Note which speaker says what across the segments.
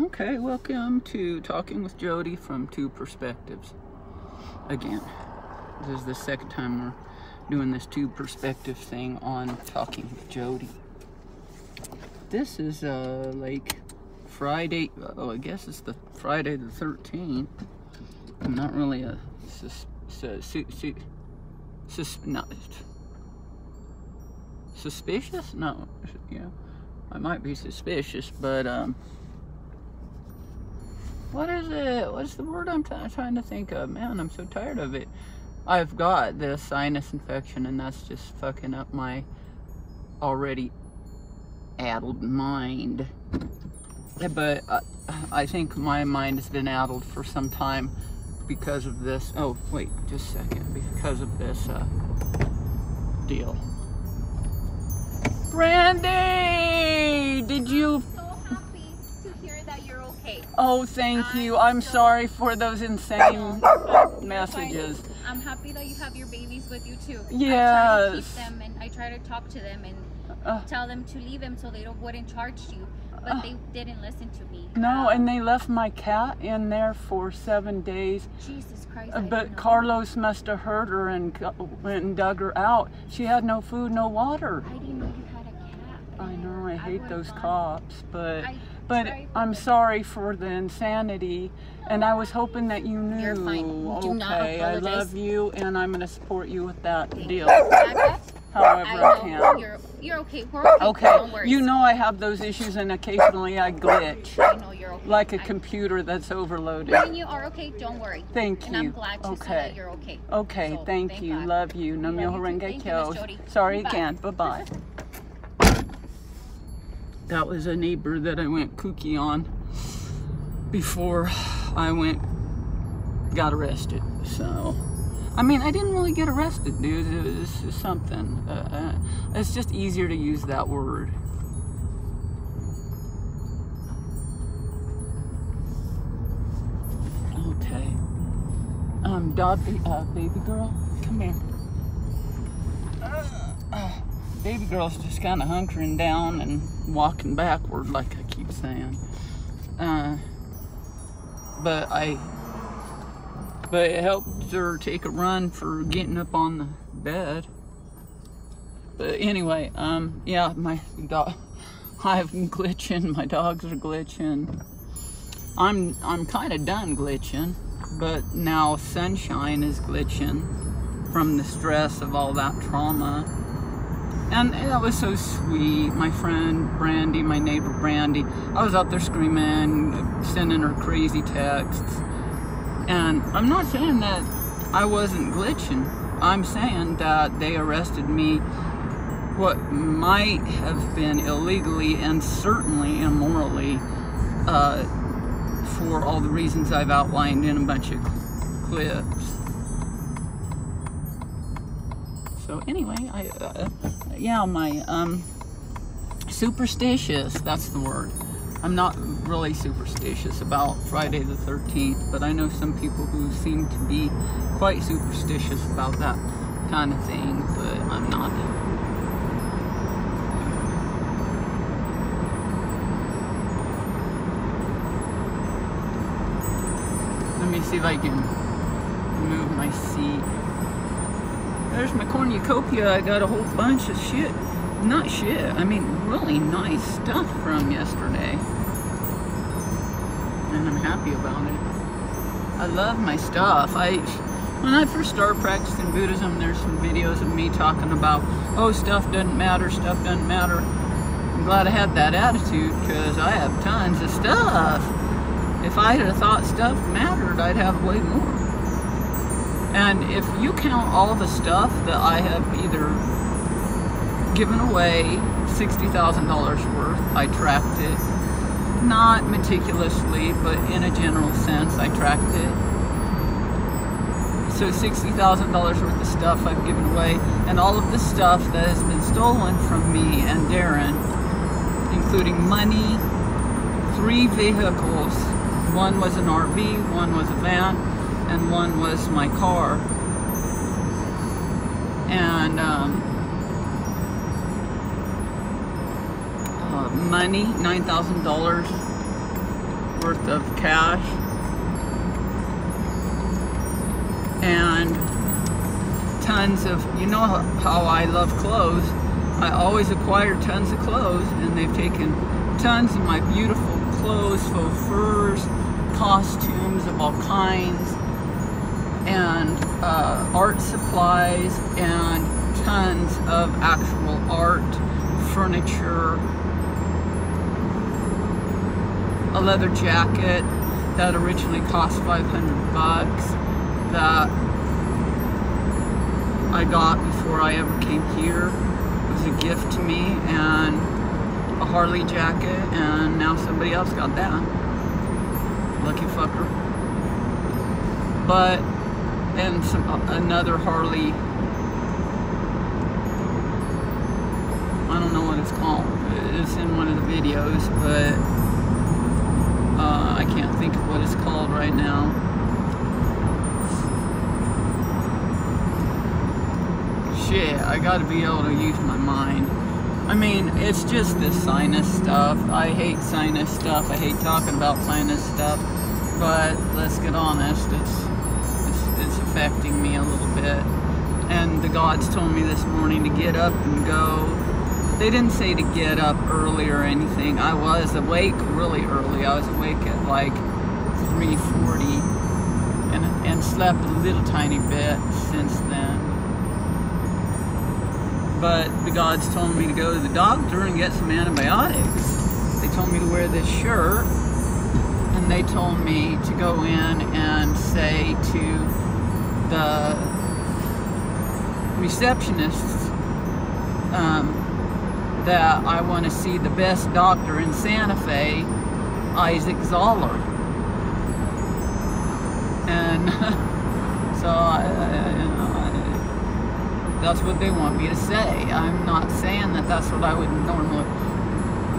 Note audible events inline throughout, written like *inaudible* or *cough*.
Speaker 1: Okay, welcome to Talking with Jodi from Two Perspectives. Again, this is the second time we're doing this two perspective thing on Talking with Jodi. This is uh like Friday, oh, I guess it's the Friday the 13th. I'm not really a sus, sus, sus, sus, not, suspicious? No, yeah, I might be suspicious, but um, what is it? What's the word I'm trying to think of? Man, I'm so tired of it. I've got this sinus infection, and that's just fucking up my already addled mind. But uh, I think my mind has been addled for some time because of this. Oh, wait, just a second. Because of this uh, deal. Brandy! Did you... Oh, thank you.
Speaker 2: I'm
Speaker 1: I'm
Speaker 2: so-
Speaker 1: sorry for those insane messages.
Speaker 2: I'm happy that you have your babies with you too. I try to
Speaker 1: Yes.
Speaker 2: keep them and I try to talk to them and
Speaker 1: Uh.
Speaker 2: tell them to leave them so they don't wouldn't charge you. But they didn't listen to me.
Speaker 1: No,
Speaker 2: Um,
Speaker 1: and they left my cat in there for seven days.
Speaker 2: Jesus Christ.
Speaker 1: Uh, But. Carlos must have heard her and, went and dug her out. She had no food, no water.
Speaker 2: I didn't know you had a cat.
Speaker 1: I know, I hate
Speaker 2: would've
Speaker 1: those
Speaker 2: gone-
Speaker 1: cops, but
Speaker 2: I
Speaker 1: but I'm sorry for the insanity, and I was hoping that you knew.
Speaker 2: You're fine. Do not
Speaker 1: okay, I love you, and I'm gonna support you with that deal,
Speaker 2: Becca,
Speaker 1: however I,
Speaker 2: I
Speaker 1: can.
Speaker 2: you're you're okay. We're okay.
Speaker 1: Okay,
Speaker 2: Don't worry.
Speaker 1: you know I have those issues, and occasionally I glitch,
Speaker 2: I know you're okay.
Speaker 1: like a
Speaker 2: I-
Speaker 1: computer that's overloaded.
Speaker 2: When you are okay, don't worry.
Speaker 1: Thank
Speaker 2: And
Speaker 1: you.
Speaker 2: I'm glad to see
Speaker 1: Okay.
Speaker 2: that you're okay.
Speaker 1: Okay,
Speaker 2: So,
Speaker 1: thank, you.
Speaker 2: God.
Speaker 1: Love you. Namyo. Horenge Kyo. Sorry
Speaker 2: Bye.
Speaker 1: again. Bye bye. *laughs* That was a neighbor that I went kooky on before I went got arrested. So, I mean, I didn't really get arrested, dude. It was something. Uh, uh, it's just easier to use that word. Okay. Um, dog, uh, baby girl, come here. Baby girl's just kind of hunkering down and walking backward, like I keep saying. Uh, but I, but it helped her take a run for getting up on the bed. But anyway, um, yeah, my dog, *laughs* I'm glitching. My dogs are glitching. I'm I'm kind of done glitching, but now sunshine is glitching from the stress of all that trauma. And that was so sweet. My friend Brandy, my neighbor Brandy, I was out there screaming, sending her crazy texts. And I'm not saying that I wasn't glitching. I'm saying that they arrested me what might have been illegally and certainly immorally uh, for all the reasons I've outlined in a bunch of clips. So anyway, I uh, yeah, my um superstitious, that's the word. I'm not really superstitious about Friday the 13th, but I know some people who seem to be quite superstitious about that kind of thing, but I'm not. Let me see if I can move my seat. There's my cornucopia. I got a whole bunch of shit. Not shit, I mean really nice stuff from yesterday. And I'm happy about it. I love my stuff. I when I first started practicing Buddhism, there's some videos of me talking about, oh, stuff doesn't matter, stuff doesn't matter. I'm glad I had that attitude because I have tons of stuff. If I had thought stuff mattered, I'd have way more. And if you count all the stuff that I have either given away $60,000 worth, I tracked it. Not meticulously, but in a general sense, I tracked it. So $60,000 worth of stuff I've given away, and all of the stuff that has been stolen from me and Darren, including money, three vehicles. One was an RV, one was a van, and one was my car. And um, uh, money, $9,000. worth of cash. And tons of, you know how I love clothes. I always acquire tons of clothes and they've taken tons of my beautiful clothes, faux furs, costumes of all kinds, and uh, art supplies, and tons of actual art, furniture, a leather jacket that originally cost 500 bucks that I got before I ever came here. It was a gift to me and a Harley jacket and now somebody else got that. Lucky fucker. But, and some, uh, another Harley, I don't know what it's called. It's in one of the videos, but uh, I can't think of what it's called right now. Shit, I gotta be able to use my mind. I mean, it's just this sinus stuff. I hate sinus stuff. I hate talking about sinus stuff. But let's get honest, it's, affecting me a little bit. And the gods told me this morning to get up and go. They didn't say to get up early or anything. I was awake really early. I was awake at like 3.40 and, and slept a little tiny bit since then but the gods told me to go to the doctor and get some antibiotics. They told me to wear this shirt, and they told me to go in and say to the receptionists um, that I want to see the best doctor in Santa Fe, Isaac Zoller. And *laughs* so I, you know, that's what they want me to say. I'm not saying that that's what I would normally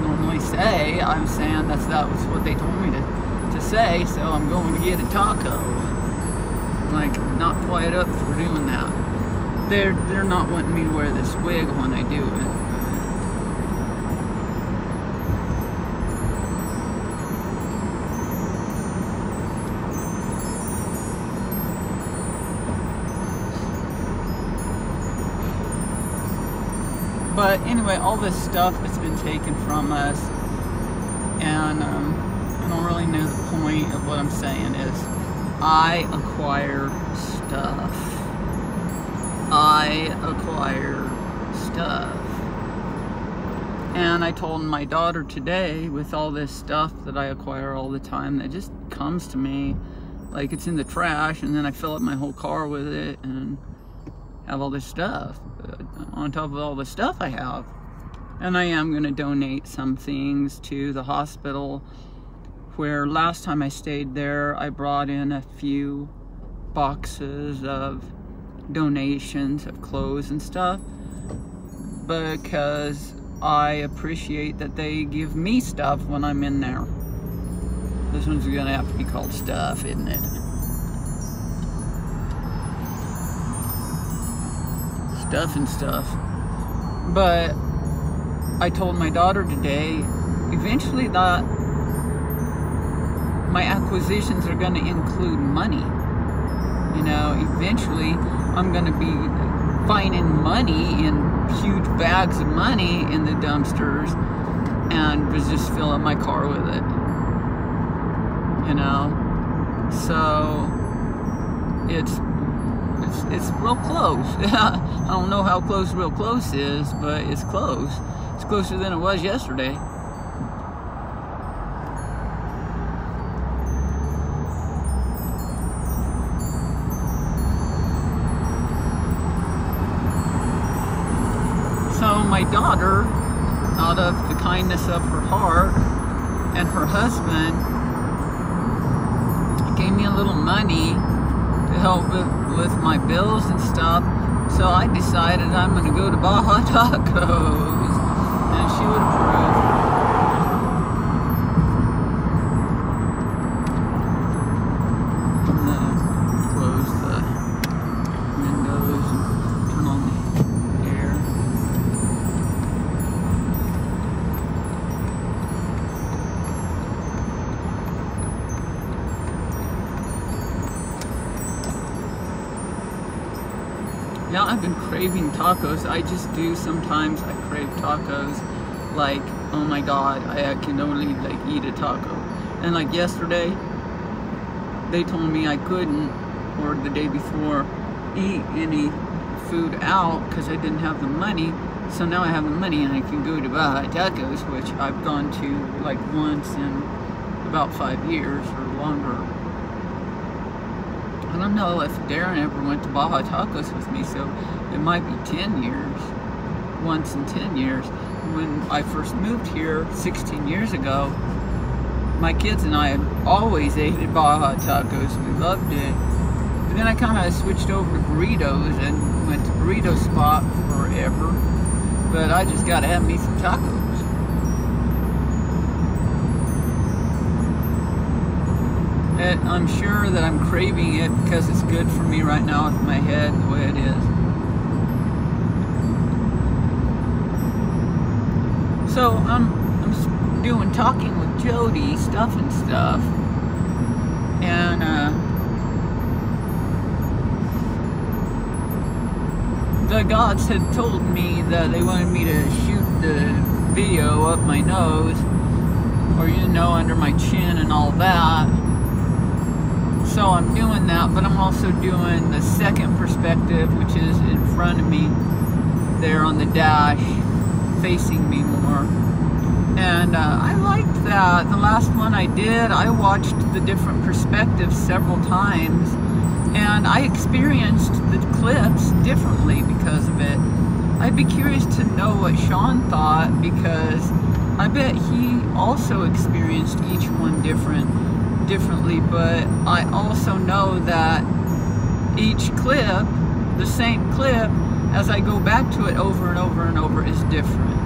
Speaker 1: normally say. I'm saying that's that was what they told me to, to say, so I'm going to get a taco. Like, not quite up for doing that. They're they're not wanting me to wear this wig when I do it. But anyway, all this stuff that's been taken from us, and um, I don't really know the point of what I'm saying is I acquire stuff. I acquire stuff. And I told my daughter today, with all this stuff that I acquire all the time, that just comes to me like it's in the trash, and then I fill up my whole car with it, and have all this stuff uh, on top of all the stuff I have. And I am going to donate some things to the hospital where last time I stayed there, I brought in a few boxes of donations of clothes and stuff because I appreciate that they give me stuff when I'm in there. This one's gonna have to be called stuff, isn't it? stuff and stuff. But I told my daughter today, eventually that my acquisitions are going to include money. You know, eventually I'm going to be finding money in huge bags of money in the dumpsters and just fill up my car with it. You know? So it's it's, it's real close. *laughs* I don't know how close real close is, but it's close. It's closer than it was yesterday. My daughter, out of the kindness of her heart and her husband, gave me a little money to help with with my bills and stuff. So I decided I'm going to go to Baja Tacos. And she would approve. Craving tacos. I just do sometimes. I crave tacos. Like, oh my god, I can only like eat a taco. And like yesterday, they told me I couldn't, or the day before, eat any food out because I didn't have the money. So now I have the money and I can go to Baja Tacos, which I've gone to like once in about five years or longer. Don't know if Darren ever went to Baja Tacos with me, so it might be 10 years, once in 10 years. When I first moved here 16 years ago, my kids and I had always ate at Baja Tacos. We loved it. But then I kind of switched over to burritos and went to burrito spot forever. But I just got to have me some tacos. And I'm sure that I'm craving it because it's good for me right now with my head the way it is. So I'm, I'm doing talking with Jodi, stuff and stuff. And uh, the gods had told me that they wanted me to shoot the video up my nose or you know under my chin and all that so I'm doing that but I'm also doing the second perspective which is in front of me there on the dash facing me more. And uh, I liked that. The last one I did I watched the different perspectives several times and I experienced the clips differently because of it. I'd be curious to know what Sean thought because I bet he also experienced each one different differently, but I also know that each clip, the same clip, as I go back to it over and over and over is different.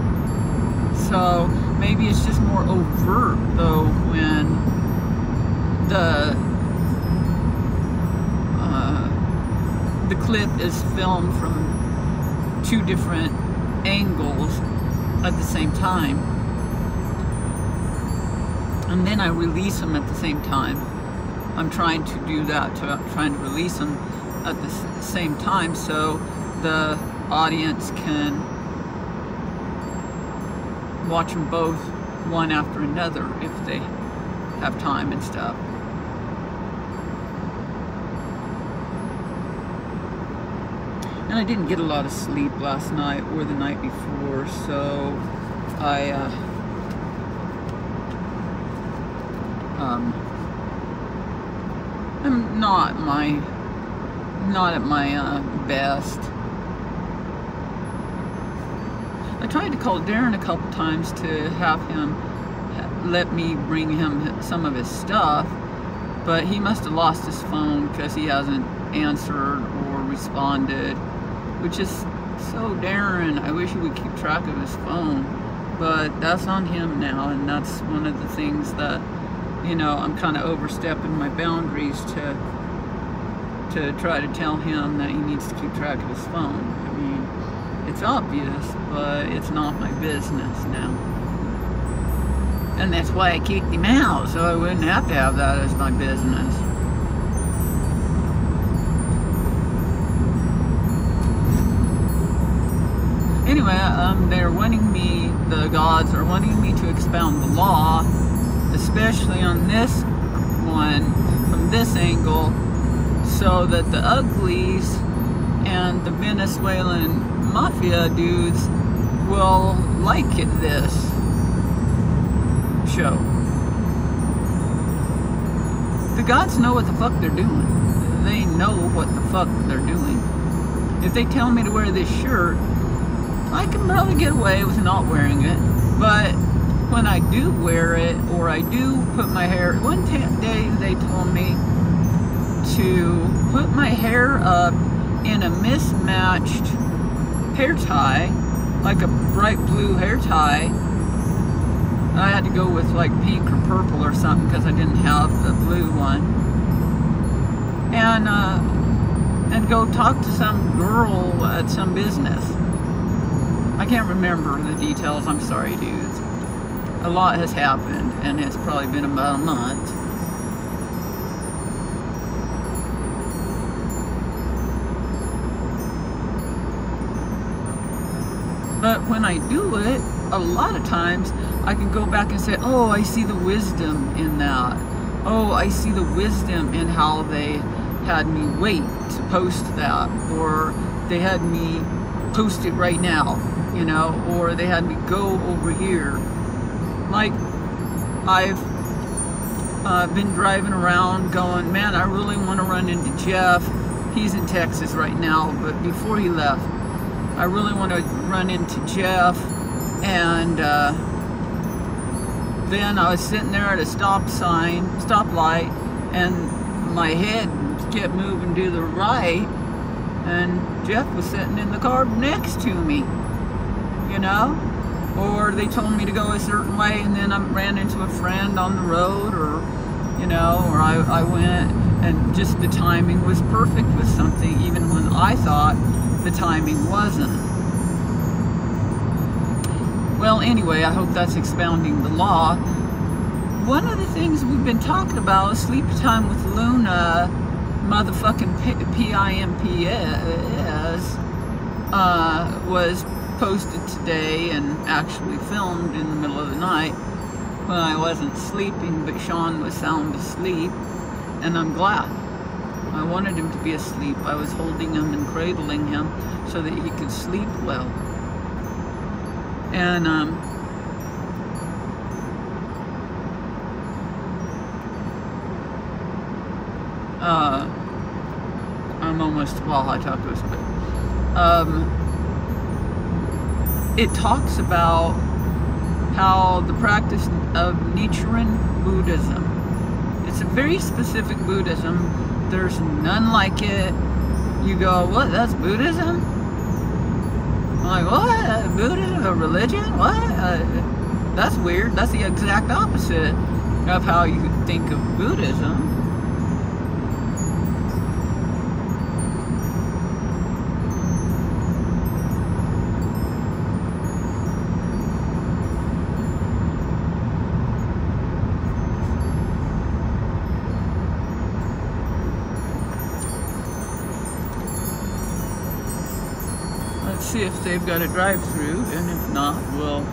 Speaker 1: So maybe it's just more overt though when the uh, the clip is filmed from two different angles at the same time. And then I release them at the same time. I'm trying to do that, trying to release them at the same time so the audience can watch them both one after another if they have time and stuff. and I didn't get a lot of sleep last night or the night before, so I uh, um, I'm not my not at my uh, best. I tried to call Darren a couple times to have him let me bring him some of his stuff, but he must have lost his phone because he hasn't answered or responded which is so Darren. I wish he would keep track of his phone, but that's on him now, and that's one of the things that, you know, I'm kind of overstepping my boundaries to to try to tell him that he needs to keep track of his phone. I mean, it's obvious, but it's not my business now. And that's why I kicked him out, so I wouldn't have to have that as my business. anyway, um, they're wanting me, the gods are wanting me to expound the law, especially on this one, from this angle, so that the uglies and the Venezuelan mafia dudes will like it, this show. The gods know what the fuck they're doing. They know what the fuck they're doing. If they tell me to wear this shirt, I can probably get away with not wearing it, but when I do wear it, or I do put my hair, one day they told me to put my hair up in a mismatched hair tie, like a bright blue hair tie. I had to go with like pink or purple or something because I didn't have the blue one. And, uh, and go talk to some girl at some business. I can't remember the details. I'm sorry, dudes. A lot has happened, and it's probably been about a month. But when I do it, a lot of times I can go back and say, oh, I see the wisdom in that. Oh, I see the wisdom in how they had me wait to post that, or they had me post it right now, you know, or they had me go over here. Like, I've uh, been driving around going, man, I really want to run into Jeff. He's in Texas right now, but before he left, I really want to run into Jeff. And uh, then I was sitting there at a stop sign, stoplight, and my head kept moving to the right, and Jeff was sitting in the car next to me, you know? Or they told me to go a certain way, and then I ran into a friend on the road, or, you know, or I, I went, and just the timing was perfect with something, even when I thought the timing wasn't. Well, anyway, I hope that's expounding the law. One of the things we've been talking about, sleep time with Luna, motherfucking PIMPS, uh, was posted today and actually filmed in the middle of the night when I wasn't sleeping, but Sean was sound asleep, and I'm glad. I wanted him to be asleep. I was holding him and cradling him so that he could sleep well. And um, uh, I'm almost Baja Tacos, but um, it talks about how the practice of Nichiren Buddhism. It's a very specific Buddhism. There's none like it. You go, what? That's Buddhism? I'm like, what? Buddhism? A religion? What? Uh, that's weird. That's the exact opposite of how you think of Buddhism. See if they've got a drive-through, and if not, we'll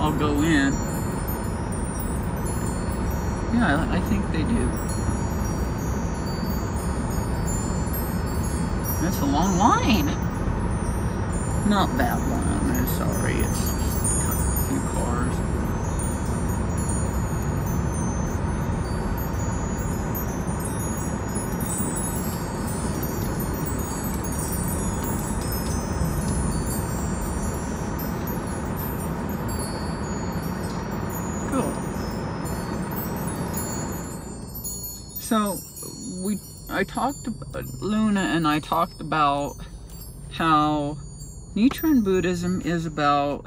Speaker 1: I'll go in. Yeah, I think they do. That's a long line. Not that long, I'm sorry. It's So we, I talked Luna and I talked about how Nichiren Buddhism is about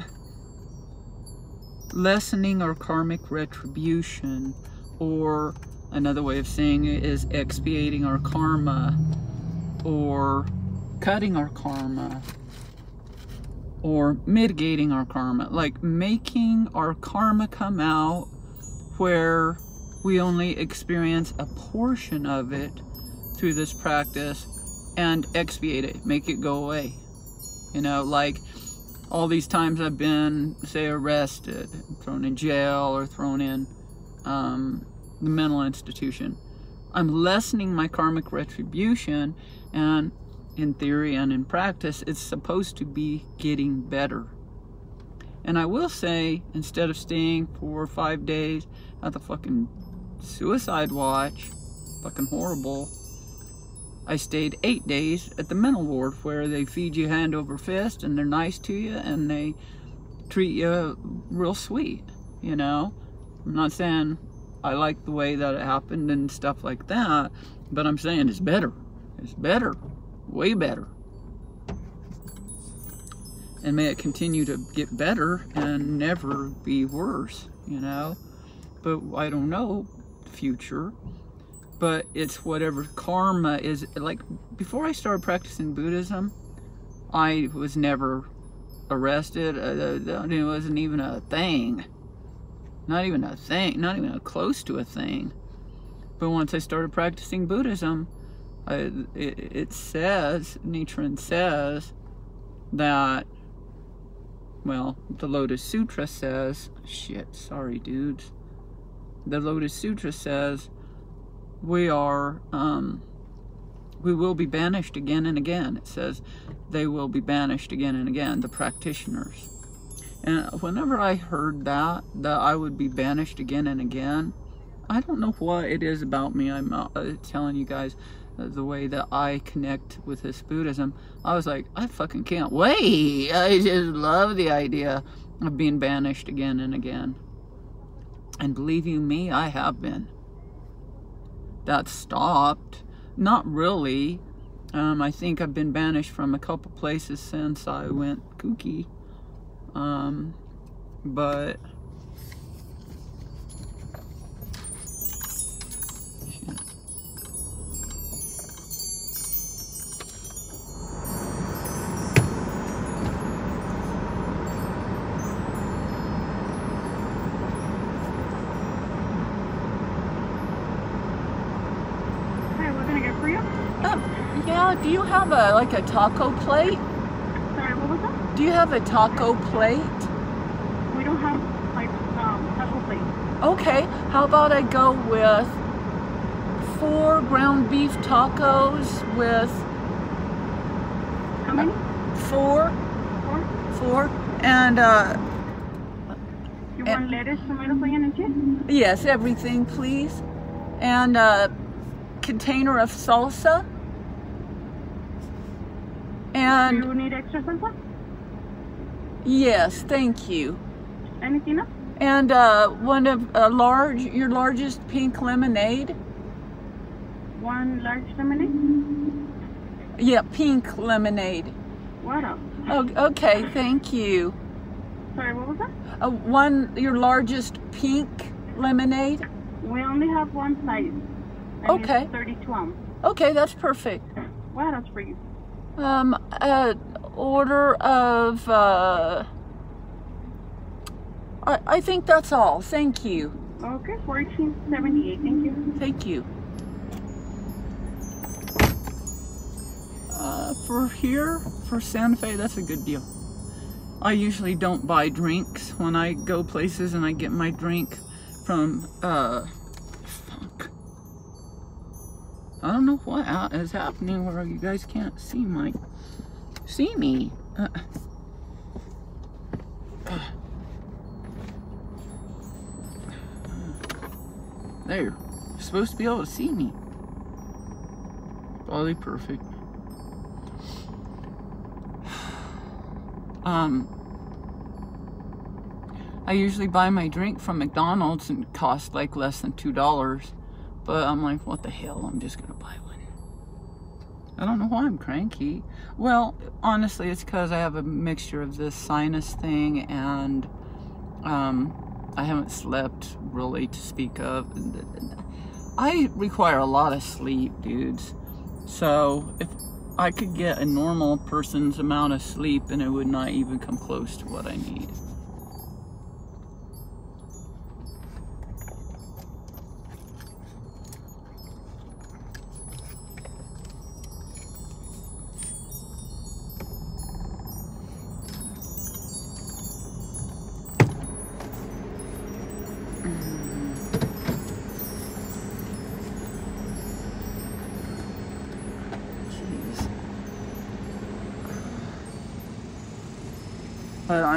Speaker 1: lessening our karmic retribution, or another way of saying it is expiating our karma, or cutting our karma, or mitigating our karma, like making our karma come out where we only experience a portion of it through this practice and expiate it, make it go away. You know, like all these times I've been, say, arrested, thrown in jail, or thrown in um, the mental institution. I'm lessening my karmic retribution, and in theory and in practice, it's supposed to be getting better. And I will say, instead of staying four or five days at the fucking suicide watch, fucking horrible, I stayed eight days at the mental ward where they feed you hand over fist and they're nice to you and they treat you real sweet, you know? I'm not saying I like the way that it happened and stuff like that, but I'm saying it's better. It's better. Way better. And may it continue to get better and never be worse, you know? But I don't know future but it's whatever karma is like before I started practicing Buddhism I was never arrested uh, it wasn't even a thing not even a thing not even close to a thing but once I started practicing Buddhism I, it, it says Nichiren says that well, the Lotus Sutra says, shit, sorry, dudes. The Lotus Sutra says we are, um, we will be banished again and again. It says they will be banished again and again, the practitioners. And whenever I heard that, that I would be banished again and again, I don't know what it is about me. I'm uh, telling you guys uh, the way that I connect with this Buddhism. I was like, I fucking can't wait. I just love the idea of being banished again and again. And believe you me, I have been. That stopped. Not really. Um, I think I've been banished from a couple places since I went kooky. Um, but Yeah, do you have a like a taco plate?
Speaker 3: Sorry, what was that?
Speaker 1: Do you have a taco plate?
Speaker 3: We don't have like um, taco plate.
Speaker 1: Okay, how about I go with four ground beef tacos with
Speaker 3: How many?
Speaker 1: four,
Speaker 3: Four?
Speaker 1: four, and uh,
Speaker 3: You want lettuce, tomatoes, onion, and cheese?
Speaker 1: yes, everything, please, and a container of salsa,
Speaker 3: Do you need extra salsa?
Speaker 1: yes, thank you.
Speaker 3: Anything else?
Speaker 1: And uh, one of a large, your largest pink lemonade.
Speaker 3: One large lemonade?
Speaker 1: Yeah, pink lemonade.
Speaker 3: What else?
Speaker 1: Oh, okay, thank you.
Speaker 3: Sorry, what was that?
Speaker 1: Uh, one, your largest pink lemonade.
Speaker 3: We only have one size. and
Speaker 1: Okay.
Speaker 3: It's 32 ounce.
Speaker 1: Okay, that's perfect.
Speaker 3: What else for you?
Speaker 1: Um, uh, order of, uh, I, I think that's all. Thank you.
Speaker 3: Okay, 1478. Thank you.
Speaker 1: Thank you. Uh, for here, for Santa Fe, that's a good deal. I usually don't buy drinks when I go places and I get my drink from, uh, I don't know what is happening where you guys can't see my, see me. Uh, there. You're supposed to be able to see me. Probably perfect. Um, I usually buy my drink from McDonald's and it costs like less than two dollars. But I'm like, what the hell? I'm just gonna buy one. I don't know why I'm cranky. Well, honestly, it's because I have a mixture of this sinus thing and um, I haven't slept really to speak of. I require a lot of sleep, dudes. So if I could get a normal person's amount of sleep and it would not even come close to what I need.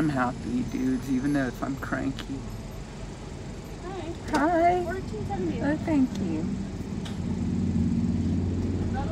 Speaker 1: I'm happy, dudes, even though if I'm cranky.
Speaker 2: Hi.
Speaker 1: Hi.
Speaker 2: 1478.
Speaker 1: Oh, thank you.